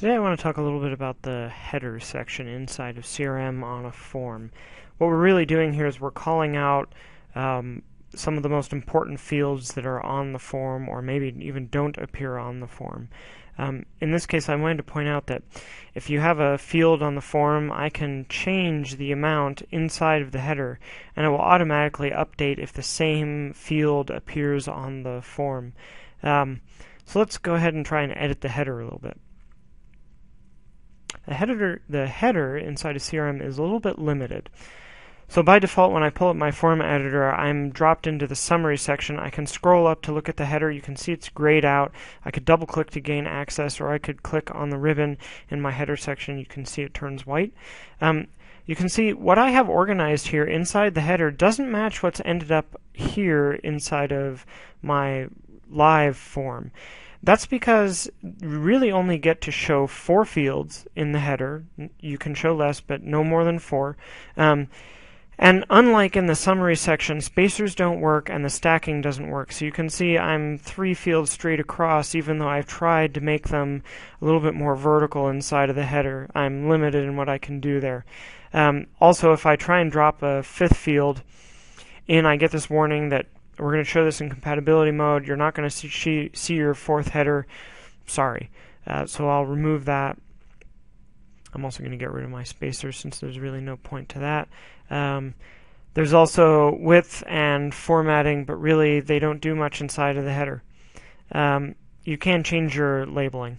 Today I want to talk a little bit about the header section inside of CRM on a form. What we're really doing here is we're calling out um, some of the most important fields that are on the form or maybe even don't appear on the form. Um, in this case, I wanted to point out that if you have a field on the form, I can change the amount inside of the header, and it will automatically update if the same field appears on the form. Um, so let's go ahead and try and edit the header a little bit. The header, the header inside of CRM is a little bit limited. So by default, when I pull up my form editor, I'm dropped into the summary section. I can scroll up to look at the header. You can see it's grayed out. I could double click to gain access, or I could click on the ribbon in my header section. You can see it turns white. Um, you can see what I have organized here inside the header doesn't match what's ended up here inside of my live form. That's because you really only get to show four fields in the header. You can show less, but no more than four. Um, and unlike in the summary section, spacers don't work and the stacking doesn't work. So you can see I'm three fields straight across, even though I've tried to make them a little bit more vertical inside of the header. I'm limited in what I can do there. Um, also, if I try and drop a fifth field in, I get this warning that we're going to show this in compatibility mode. You're not going to see, see your fourth header. Sorry. Uh, so I'll remove that. I'm also going to get rid of my spacers since there's really no point to that. Um, there's also width and formatting, but really they don't do much inside of the header. Um, you can change your labeling.